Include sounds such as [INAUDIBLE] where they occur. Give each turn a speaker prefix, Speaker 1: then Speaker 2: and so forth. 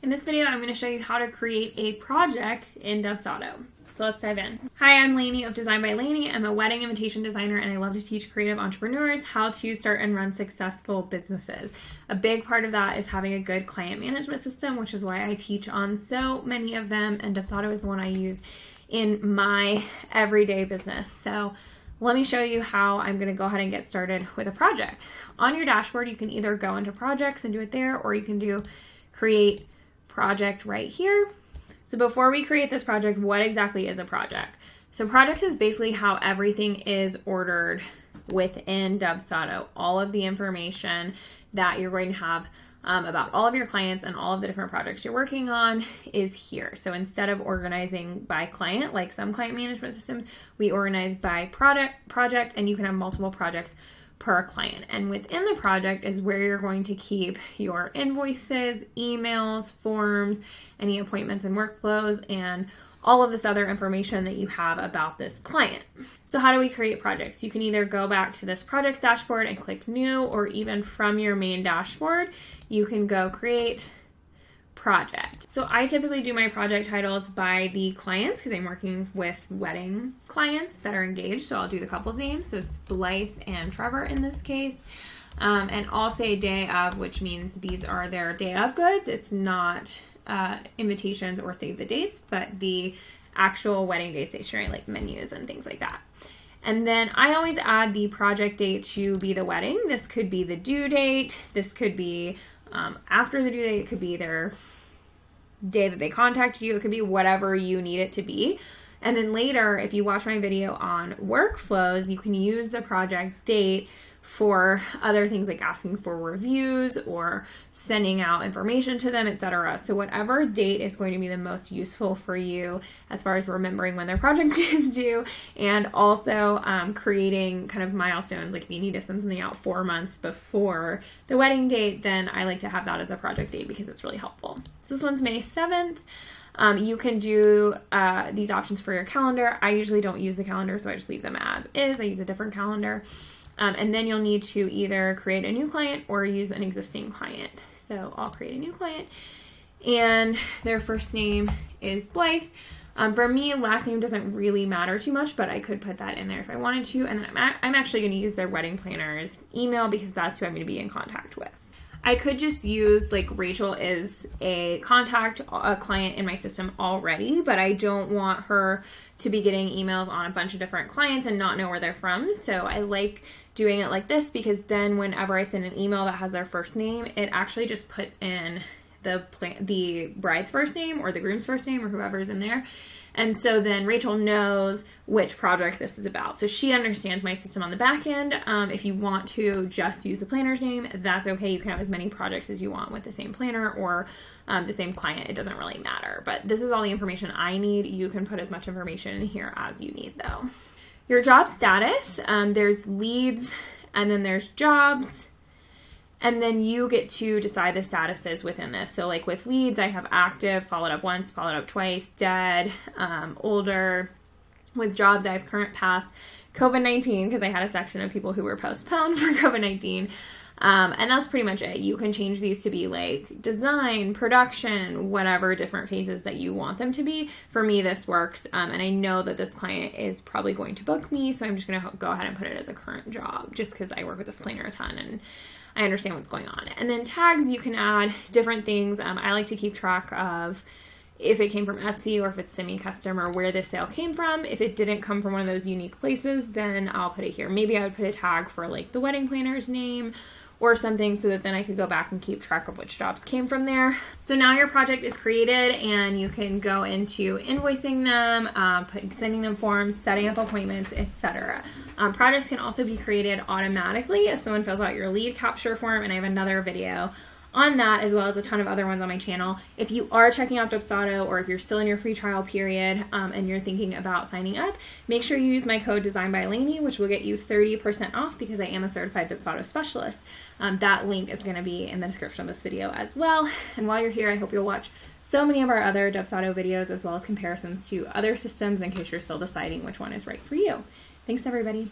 Speaker 1: In this video, I'm going to show you how to create a project in Dubsado. So let's dive in. Hi, I'm Laney of Design by Laney. I'm a wedding invitation designer and I love to teach creative entrepreneurs how to start and run successful businesses. A big part of that is having a good client management system, which is why I teach on so many of them, and Dubsado is the one I use in my everyday business. So let me show you how I'm going to go ahead and get started with a project. On your dashboard, you can either go into projects and do it there, or you can do create project right here. So before we create this project, what exactly is a project? So projects is basically how everything is ordered within Dubsado. All of the information that you're going to have um, about all of your clients and all of the different projects you're working on is here. So instead of organizing by client, like some client management systems, we organize by product project, and you can have multiple projects per client. And within the project is where you're going to keep your invoices, emails, forms, any appointments and workflows, and all of this other information that you have about this client. So, how do we create projects? You can either go back to this projects dashboard and click new, or even from your main dashboard, you can go create project. So I typically do my project titles by the clients because I'm working with wedding clients that are engaged. So I'll do the couple's names. So it's Blythe and Trevor in this case. Um, and I'll say day of, which means these are their day of goods. It's not uh, invitations or save the dates, but the actual wedding day stationery like menus and things like that. And then I always add the project date to be the wedding. This could be the due date. This could be um, after the due date, it could be their day that they contact you. It could be whatever you need it to be. And then later, if you watch my video on workflows, you can use the project date for other things like asking for reviews or sending out information to them, etc. So whatever date is going to be the most useful for you as far as remembering when their project [LAUGHS] is due, and also um, creating kind of milestones. Like if you need to send something out four months before the wedding date, then I like to have that as a project date because it's really helpful. So this one's May seventh. Um, you can do uh, these options for your calendar. I usually don't use the calendar, so I just leave them as is. I use a different calendar. Um, and then you'll need to either create a new client or use an existing client. So I'll create a new client and their first name is Blythe. Um, for me, last name doesn't really matter too much, but I could put that in there if I wanted to. And then I'm, I'm actually going to use their wedding planner's email because that's who I'm going to be in contact with. I could just use like Rachel is a contact, a client in my system already, but I don't want her to be getting emails on a bunch of different clients and not know where they're from. So I like doing it like this because then whenever I send an email that has their first name, it actually just puts in the the bride's first name or the groom's first name or whoever's in there. And so then Rachel knows which project this is about. So she understands my system on the back end. Um, if you want to just use the planner's name, that's okay. You can have as many projects as you want with the same planner or um, the same client. It doesn't really matter. But this is all the information I need. You can put as much information in here as you need though. Your job status, um, there's leads and then there's jobs. And then you get to decide the statuses within this. So, like with leads, I have active, followed up once, followed up twice, dead, um, older. With jobs, I have current, past, COVID 19, because I had a section of people who were postponed [LAUGHS] for COVID 19. Um, and that's pretty much it. You can change these to be like design, production, whatever different phases that you want them to be. For me, this works. Um, and I know that this client is probably going to book me. So I'm just going to go ahead and put it as a current job just because I work with this planner a ton and I understand what's going on. And then tags, you can add different things. Um, I like to keep track of if it came from Etsy or if it's semi-custom or where the sale came from. If it didn't come from one of those unique places, then I'll put it here. Maybe I would put a tag for like the wedding planner's name or something so that then I could go back and keep track of which jobs came from there. So now your project is created and you can go into invoicing them, um, sending them forms, setting up appointments, etc. Um, projects can also be created automatically if someone fills out your lead capture form and I have another video on that as well as a ton of other ones on my channel. If you are checking out Dubsado or if you're still in your free trial period um, and you're thinking about signing up, make sure you use my code Design by Laney, which will get you 30% off because I am a certified Dubsado specialist. Um, that link is going to be in the description of this video as well. And while you're here, I hope you'll watch so many of our other Dubsado videos as well as comparisons to other systems in case you're still deciding which one is right for you. Thanks everybody.